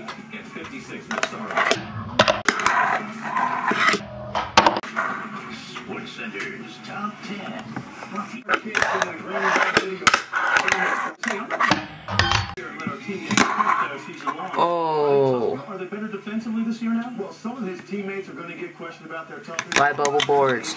26 Massaro. SportsCenter's Top 10. Oh. Are they better defensively this year now? Well, some of his teammates are going to get questioned about their toughness. Buy bubble boards.